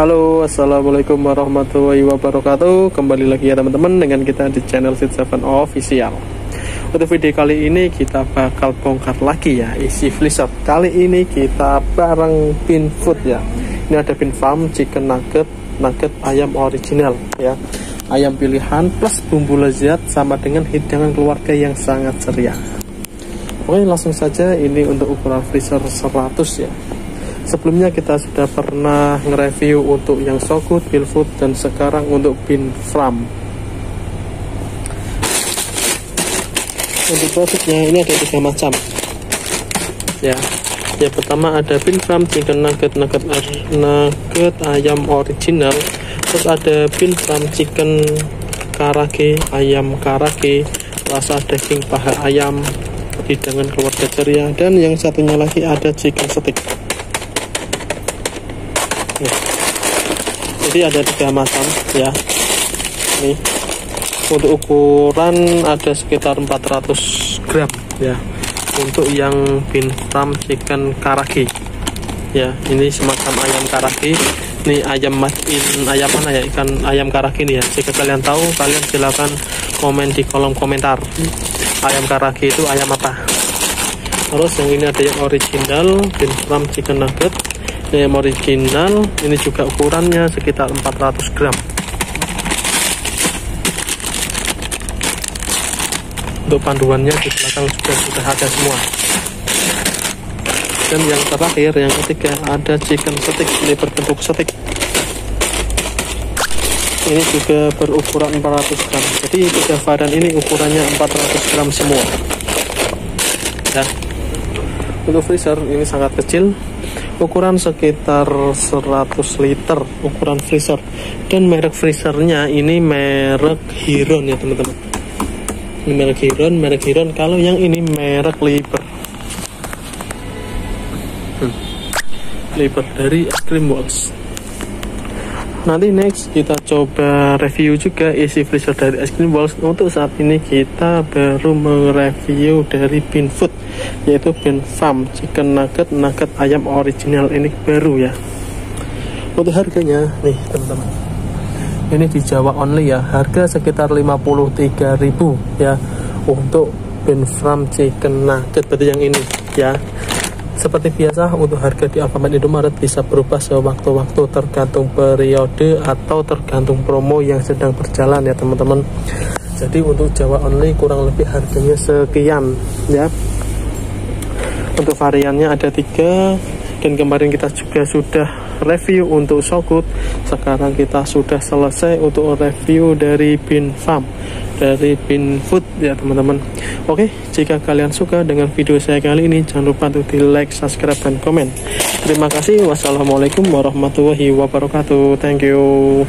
Halo assalamualaikum warahmatullahi wabarakatuh. Kembali lagi ya teman-teman dengan kita di channel Seed 7 Official. Untuk video kali ini kita bakal bongkar lagi ya isi freezer Kali ini kita bareng pin food ya. Ini ada pin farm chicken nugget nugget ayam original ya. Ayam pilihan plus bumbu lezat sama dengan hidangan keluarga yang sangat ceria. Oke langsung saja ini untuk ukuran freezer 100 ya sebelumnya kita sudah pernah nge-review untuk yang so good, food dan sekarang untuk bin fram. Untuk produknya ini ada tiga macam. Ya ya pertama ada bin fram chicken nugget nugget nugget ayam original. Terus ada bin fram chicken karage ayam karage. Rasa daging paha ayam hidangan keluarga ceria. Dan yang satunya lagi ada chicken stick nih. jadi ada tiga macam ya. Nih untuk ukuran ada sekitar 400 gram ya. Untuk yang bin ram chicken karaki ya. Ini semacam ayam karaki ini ayam in ayam mana ya? Ikan ayam karaki ini ya. Jika kalian tahu kalian silahkan komen di kolom komentar. Ayam karaki itu ayam apa? Terus yang ini ada yang original bin ram chicken nugget yang original ini juga ukurannya sekitar 400 gram. Untuk panduannya di belakang juga sudah ada semua. Dan yang terakhir yang ketiga ada chicken stick ini berbentuk stick ini juga berukuran 400 gram. Jadi tiga varian ini ukurannya 400 gram semua. Ya. Untuk freezer ini sangat kecil ukuran sekitar 100 liter ukuran freezer. Dan merek freezernya ini merek Hiron ya teman-teman. Ini merek Hiron merek Hiron kalau yang ini merek Liber hmm. Liber dari Ice Cream Box nanti next kita coba review juga isi freezer dari Ice Cream Balls untuk saat ini kita baru mereview dari Bin Food yaitu Bin Farm chicken nugget nugget ayam original. Ini baru ya. Untuk harganya nih teman-teman. Ini di Jawa only ya. Harga sekitar 53.000 ya. Untuk Bin Farm chicken nugget berarti yang ini ya seperti biasa, untuk harga di Alfamart Indomaret bisa berubah sewaktu-waktu tergantung periode atau tergantung promo yang sedang berjalan ya teman-teman. Jadi untuk Jawa only kurang lebih harganya sekian ya. Untuk variannya ada tiga dan kemarin kita juga sudah review untuk Sogut sekarang kita sudah selesai untuk review dari Bin Farm dari Bin Food ya teman-teman oke jika kalian suka dengan video saya kali ini jangan lupa untuk di like subscribe dan komen. Terima kasih. Wassalamualaikum warahmatullahi wabarakatuh. Thank you